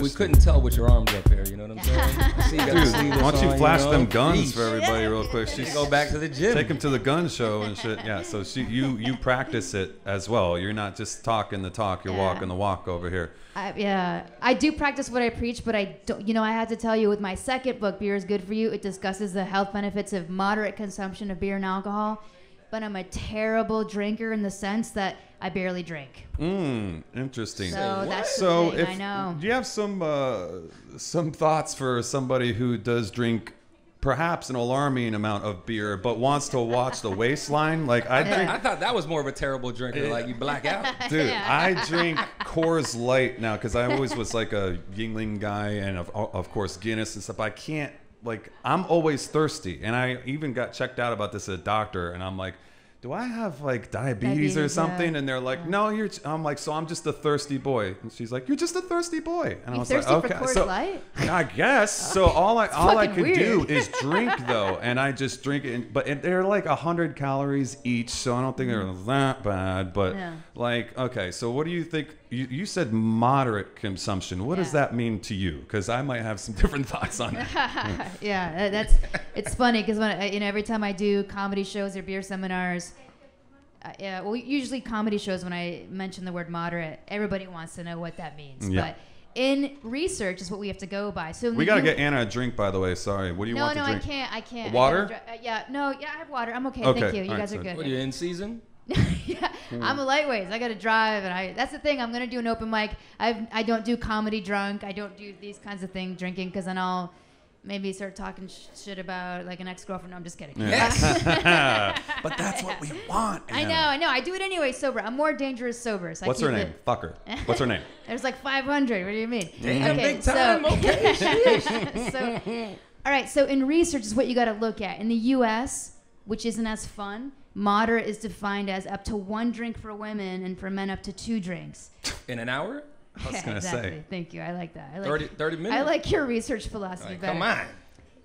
we couldn't tell with your arms up here. You know what I'm saying? I see you Dude, sleeveless why don't you on, flash know? them guns Yeesh. for everybody real quick? She's Go back to the gym. Take them to the gun show and shit. Yeah, so she, you you practice it as well. You're not just talking the talk. You're Yeah. walking the walk over here. I, yeah, I do practice what I preach, but I don't. You know, I had to tell you with my second book, "Beer is Good for You." It discusses the health benefits of moderate consumption of beer and alcohol. But I'm a terrible drinker in the sense that I barely drink. Mm, interesting. So that's the So thing, if I know. do you have some uh, some thoughts for somebody who does drink perhaps an alarming amount of beer but wants to watch the waistline? Like I drink I thought that was more of a terrible drinker. Like you black out. Dude, Yeah. I drink Coors Light now because I always was like a Yuengling guy and of, of course Guinness and stuff. I can't like I'm always thirsty and I even got checked out about this at a doctor and I'm like, do I have like diabetes, or something? yeah. And they're like, no, you're. I'm like, so I'm just a thirsty boy. And she's like, you're just a thirsty boy. And I You was like, for okay, so Light? I guess. So all I all I could do is drink though, and I just drink it. and- But it, they're like hundred calories each, so I don't think they're that bad. But Yeah. like, okay, so what do you think? You, you said moderate consumption. What does that mean to you? Because I might have some different thoughts on it. yeah, that's it's funny because when I, you know every time I do comedy shows or beer seminars, uh, yeah, well usually comedy shows when I mention the word moderate, everybody wants to know what that means. Yeah. But in research is what we have to go by. So We gotta U- get Anna a drink, by the way. Sorry. What do you No, want no, to I drink? can't. I can't. I Water? gotta dri- uh, yeah, no, yeah, I have water. I'm okay. Okay, Thank you. You all right, guys so- are good. What are you in season? yeah, Mm. I'm a lightweight. I got to drive, and I. That's the thing. I'm gonna do an open mic. I I don't do comedy drunk. I don't do these kinds of things drinking because then I'll maybe start talking sh- shit about like an ex girlfriend. No, I'm just kidding. Yes. but that's what we want. I know, I know. I do it anyway sober. I'm more dangerous sober. So I What's her name? it- Fuck her. What's her name? There's like 500. What do you mean? Damn, okay, big time. So, Okay. so, all right. So in research is what you got to look at. In the U.S., which isn't as fun, moderate is defined as up to one drink for women and for men up to two drinks. In an hour? I was Yeah, gonna exactly. say. Thank you. I like that. I like, 30, 30 minutes? I like your research philosophy Like, better. come on.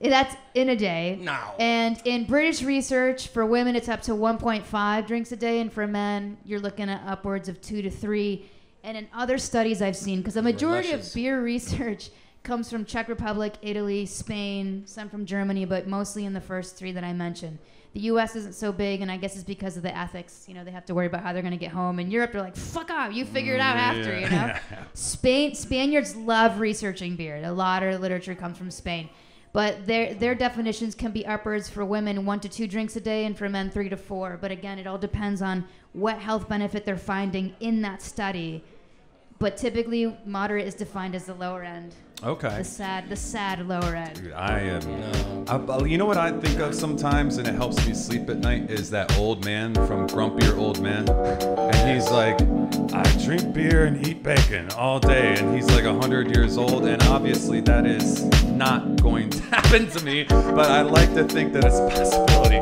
Eh, that's in a day. No. And in British research, for women, it's up to 1.5 drinks a day, and for men, you're looking at upwards of two to three. And in other studies I've seen, because the majority of beer research comes from Czech Republic, Italy, Spain, some from Germany, but mostly in the first three that I mentioned. The U.S. isn't so big, and I guess it's because of the ethics. You know, they have to worry about how they're going to get home. In Europe, they're like, "Fuck off, you figure it out mm, after." You know. Spain Spaniards love researching beer. A lot of literature comes from Spain. But their their definitions can be upwards for women one to two drinks a day and for men three to four. But again, it all depends on what health benefit they're finding in that study. But typically moderate is defined as the lower end. Okay. The sad the sad lower end. Dude, I am. I, you know what I think of sometimes, and it helps me sleep at night, is that old man from Grumpier Old Man, and he's like, "I drink beer and eat bacon all day," and he's like hundred years old, and obviously that is not going to happen to me. But I like to think that it's a possibility.